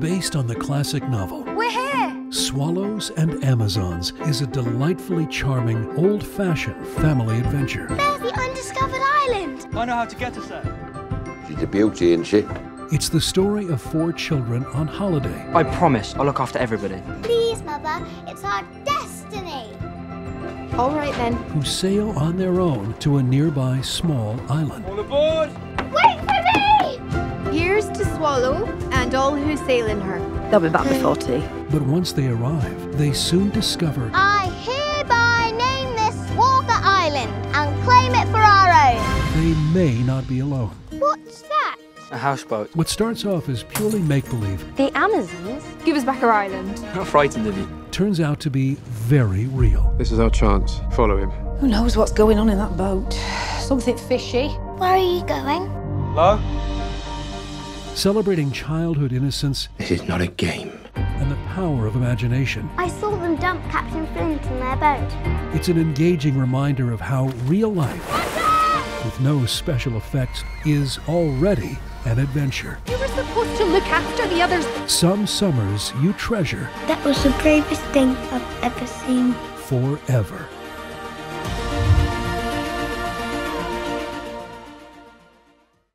Based on the classic novel, We're here! Swallows and Amazons is a delightfully charming, old fashioned family adventure. There's the undiscovered island! I know how to get us there. She's a beauty, isn't she? It's the story of four children on holiday I promise I'll look after everybody. Please, Mother, it's our destiny! All right then. who sail on their own to a nearby small island. All aboard! Wait for me! Here's to Swallow and all who sail in her. They'll be back hmm. before tea. But once they arrive, they soon discover I hereby name this Walker Island and claim it for our own. they may not be alone. What's that? A houseboat. What starts off as purely make believe The Amazons? Give us back our island. How frightened of you? turns out to be very real. This is our chance. Follow him. Who knows what's going on in that boat? Something fishy. Where are you going? Hello? Celebrating childhood innocence This is not a game. and the power of imagination, I saw them dump Captain Flint in their boat. it's an engaging reminder of how real life, with no special effects, is already an adventure. You were supposed to look after the others. Some summers you treasure That was the bravest thing I've ever seen. forever.